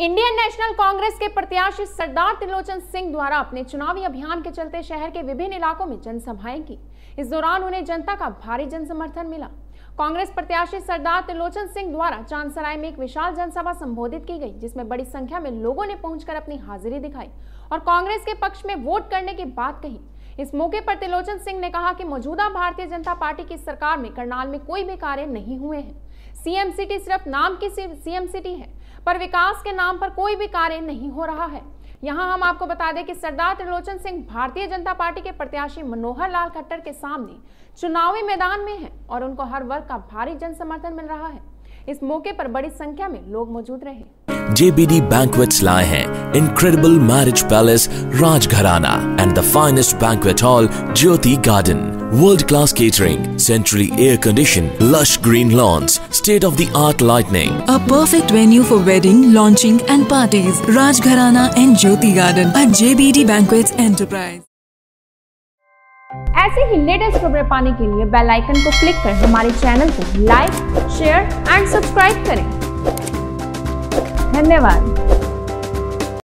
Indian national Congress के प्रत्याशी सरदार त्रिलोचन सिंह द्वारा अपने चुनावी अभियान के चलते शहर के विभिन्न इलाकों में जनसभाएँ की। इस दौरान उन्हें जनता का भारी जन समर्थन मिला। कांग्रेस प्रत्याशी सरदार त्रिलोचन सिंह द्वारा चांदसराय में एक विशाल जनसभा संबोधित की गई, जिसमें बड़ी संख्या में लोगों ने पहुंचकर अपनी हाजिरी दिखाई और कांग्रेस के पक्ष में वोट करने की बात कही। इस मौके पर त्रिलोचन सिंह ने कहा कि मौजूदा भारतीय जनता पार्टी की सरकार में करनाल में कोई भी कार्य नहीं हुए हैं। सीएम सिटी सिर्फ़ नाम की सीएम सिटी है पर विकास के नाम पर कोई भी कार्य नहीं हो रहा है यहाँ हम आपको बता दें कि सरदार त्रिलोचन सिंह भारतीय जनता पार्टी के प्रत्याशी मनोहर लाल खट्टर के सामने चुनावी मैदान में हैं और उनको हर वर्ग का भारी जन समर्थन मिल रहा है इस मौके पर बड़ी संख्या में लोग मौजूद रहे JBD Banquets लाए हैं incredible marriage palace Rajgharana and the finest banquet hall Jyoti Garden. World class catering, centrally air conditioned, lush green lawns, state of the art lighting. A perfect venue for wedding, launching and parties. Rajgharana and Jyoti Garden at JBD Banquets Enterprise. ऐसे ही latest खबरें पाने के लिए bell icon को click कर हमारे channel को like share and subscribe करें धन्यवाद